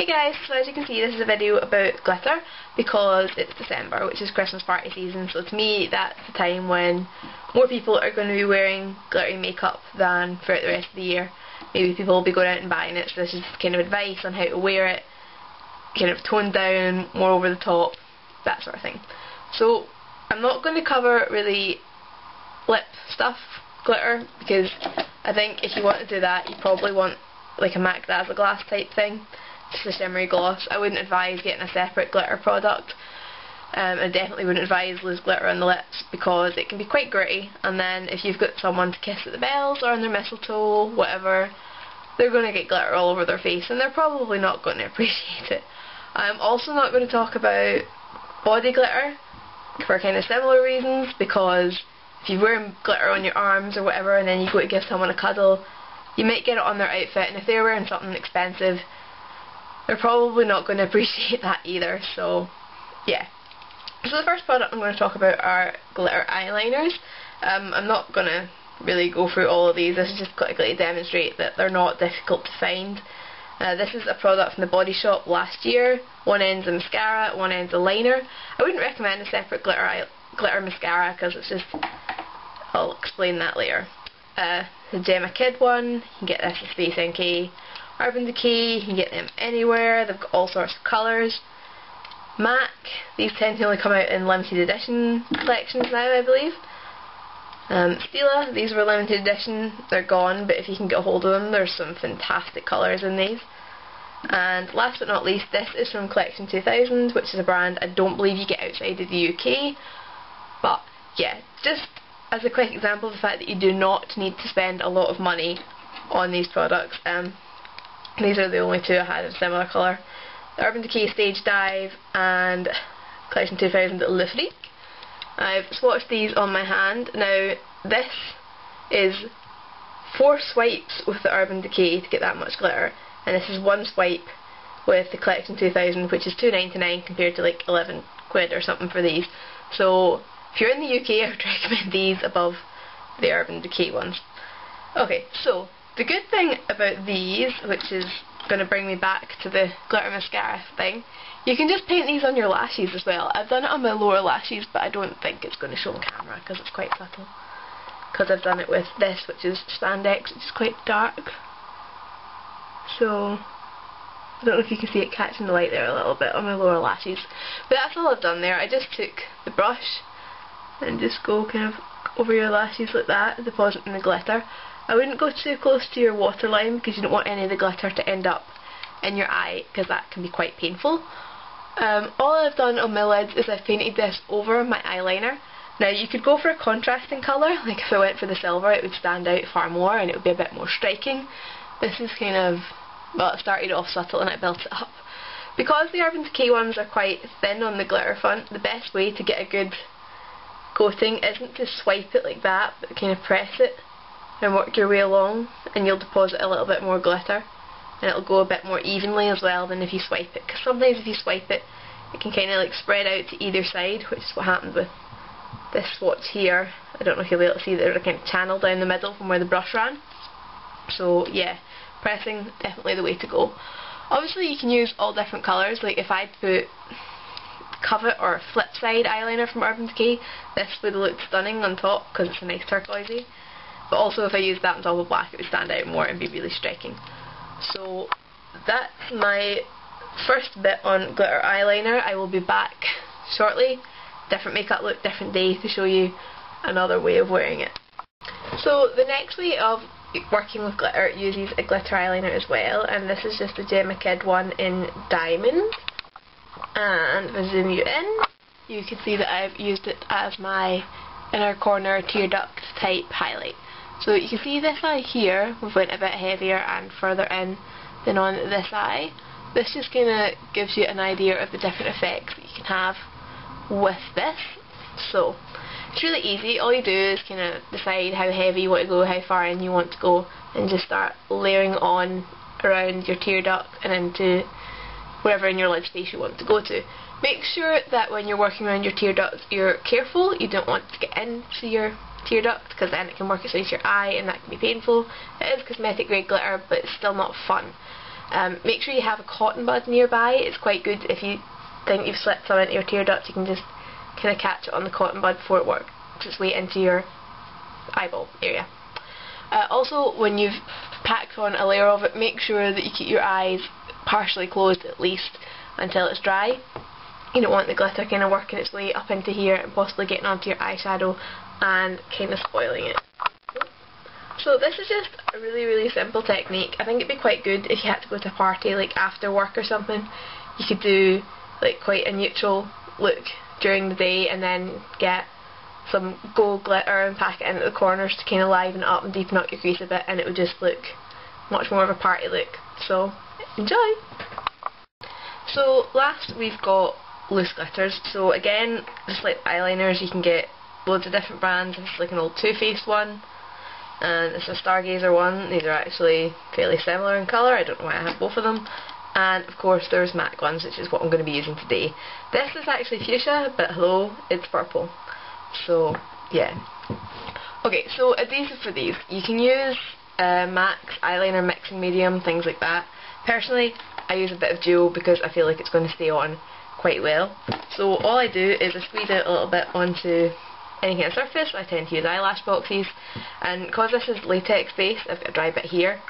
Hey guys, so as you can see this is a video about glitter because it's December which is Christmas party season so to me that's the time when more people are going to be wearing glittery makeup than throughout the rest of the year. Maybe people will be going out and buying it so this is kind of advice on how to wear it, kind of toned down, more over the top, that sort of thing. So I'm not going to cover really lip stuff, glitter, because I think if you want to do that you probably want like a MAC Dazzle Glass type thing a shimmery gloss. I wouldn't advise getting a separate glitter product. Um, I definitely wouldn't advise loose glitter on the lips because it can be quite gritty and then if you've got someone to kiss at the bells or on their mistletoe, whatever, they're going to get glitter all over their face and they're probably not going to appreciate it. I'm also not going to talk about body glitter for kind of similar reasons because if you wear glitter on your arms or whatever and then you go to give someone a cuddle, you might get it on their outfit and if they're wearing something expensive they're probably not going to appreciate that either, so yeah. So the first product I'm going to talk about are glitter eyeliners. Um, I'm not going to really go through all of these, this is just quickly to demonstrate that they're not difficult to find. Uh, this is a product from the Body Shop last year. One end's a mascara, one end's a liner. I wouldn't recommend a separate glitter glitter mascara because it's just... I'll explain that later. Uh, the Jemma Kidd one, you can get this at Space NK. Urban Decay, you can get them anywhere, they've got all sorts of colours. MAC, these tend to only come out in limited edition collections now, I believe. Um, Stila, these were limited edition, they're gone, but if you can get a hold of them, there's some fantastic colours in these. And last but not least, this is from Collection 2000, which is a brand I don't believe you get outside of the UK. But, yeah, just as a quick example of the fact that you do not need to spend a lot of money on these products. Um, these are the only two I had in similar colour. The Urban Decay Stage Dive and Collection 2000 Le Freak. I've swatched these on my hand. Now, this is four swipes with the Urban Decay to get that much glitter, and this is one swipe with the Collection 2000, which is 2.99 compared to like 11 quid or something for these. So, if you're in the UK, I would recommend these above the Urban Decay ones. Okay, so the good thing about these, which is going to bring me back to the glitter mascara thing, you can just paint these on your lashes as well. I've done it on my lower lashes, but I don't think it's going to show on camera because it's quite subtle. Because I've done it with this, which is spandex, which is quite dark. So, I don't know if you can see it catching the light there a little bit on my lower lashes. But that's all I've done there. I just took the brush and just go kind of over your lashes like that, depositing the glitter. I wouldn't go too close to your waterline because you don't want any of the glitter to end up in your eye because that can be quite painful. Um, all I've done on my lids is I've painted this over my eyeliner. Now you could go for a contrasting colour, like if I went for the silver it would stand out far more and it would be a bit more striking. This is kind of, well it started off subtle and it built it up. Because the Urban Decay ones are quite thin on the glitter front, the best way to get a good coating isn't to swipe it like that, but kind of press it and work your way along and you'll deposit a little bit more glitter and it'll go a bit more evenly as well than if you swipe it because sometimes if you swipe it it can kind of like spread out to either side which is what happened with this swatch here. I don't know if you'll be able to see there's a kind of channel down the middle from where the brush ran. So yeah pressing definitely the way to go. Obviously you can use all different colours like if I put Covet or Flipside eyeliner from Urban Decay this would look stunning on top because it's a nice turquoisey but also if I used that on top of black it would stand out more and be really striking. So that's my first bit on glitter eyeliner. I will be back shortly. Different makeup look, different day to show you another way of wearing it. So the next way of working with glitter uses a glitter eyeliner as well and this is just the Jemma Kidd one in Diamond and if I zoom you in you can see that I've used it as my inner corner tear duct type highlight. So you can see this eye here, we've went a bit heavier and further in than on this eye. This just kind of gives you an idea of the different effects that you can have with this. So, it's really easy. All you do is kind of decide how heavy you want to go, how far in you want to go, and just start layering on around your tear duct and into wherever in your lid space you want to go to. Make sure that when you're working around your tear duct, you're careful. You don't want to get into your tear duct because then it can work its way to your eye and that can be painful. It is cosmetic grade glitter but it's still not fun. Um, make sure you have a cotton bud nearby. It's quite good if you think you've slipped some into your tear duct, you can just kind of catch it on the cotton bud before it works its way into your eyeball area. Uh, also, when you've packed on a layer of it, make sure that you keep your eyes partially closed at least until it's dry. You don't want the glitter kind of working its way up into here and possibly getting onto your eyeshadow and kind of spoiling it. So this is just a really really simple technique. I think it'd be quite good if you had to go to a party like after work or something. You could do like quite a neutral look during the day and then get some gold glitter and pack it into the corners to kind of liven it up and deepen up your crease a bit and it would just look much more of a party look. So enjoy! So last we've got loose glitters. So again, just like eyeliners, you can get loads of different brands. It's like an old Too Faced one and it's a Stargazer one. These are actually fairly similar in colour. I don't know why I have both of them. And of course there's MAC ones, which is what I'm going to be using today. This is actually fuchsia, but hello, it's purple. So, yeah. Okay, so adhesive for these. You can use uh, MAC, eyeliner mixing medium, things like that. Personally, I use a bit of duo because I feel like it's going to stay on quite well. So all I do is I squeeze it a little bit onto any kind of surface. I tend to use eyelash boxes. And because this is latex based, I've got a dry bit here,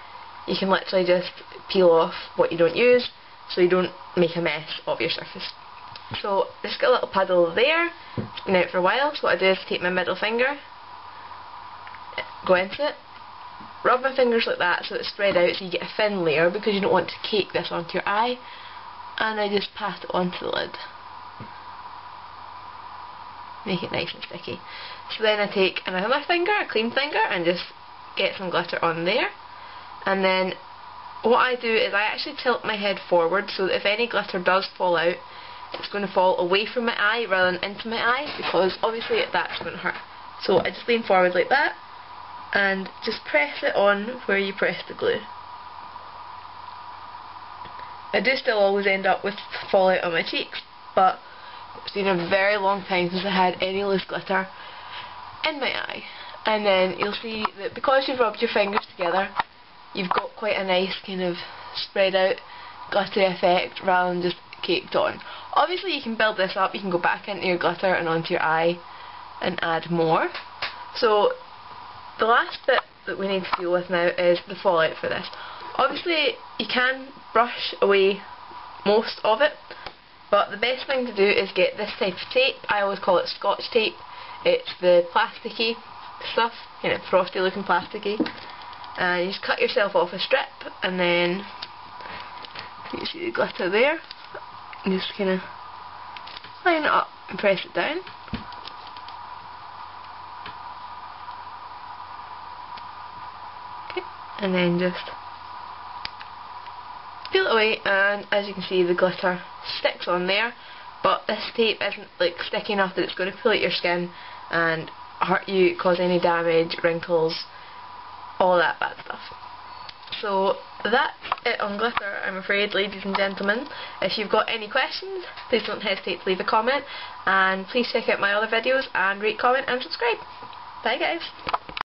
you can literally just peel off what you don't use so you don't make a mess of your surface. So just got a little puddle there, it's been out for a while, so what I do is take my middle finger, go into it, rub my fingers like that so it's spread out so you get a thin layer because you don't want to cake this onto your eye, and I just pat it onto the lid. Make it nice and sticky. So then I take another finger, a clean finger, and just get some glitter on there. And then what I do is I actually tilt my head forward so that if any glitter does fall out, it's going to fall away from my eye rather than into my eye because obviously that's going to hurt. So I just lean forward like that and just press it on where you press the glue. I do still always end up with fallout on my cheeks, but it's been a very long time since I had any loose glitter in my eye. And then you'll see that because you've rubbed your fingers together, you've got quite a nice kind of spread out glittery effect rather than just caked on. Obviously you can build this up, you can go back into your glitter and onto your eye and add more. So the last bit that we need to deal with now is the fallout for this. Obviously you can brush away most of it but the best thing to do is get this type of tape. I always call it scotch tape. It's the plasticky stuff, you know, frosty looking plasticky. And you just cut yourself off a strip and then you see the glitter there and just kind of line it up and press it down. Okay, and then just away and as you can see the glitter sticks on there but this tape isn't like sticky enough that it's going to pull at your skin and hurt you, cause any damage, wrinkles, all that bad stuff. So that's it on glitter, I'm afraid, ladies and gentlemen. If you've got any questions, please don't hesitate to leave a comment, and please check out my other videos, and rate, comment, and subscribe. Bye guys!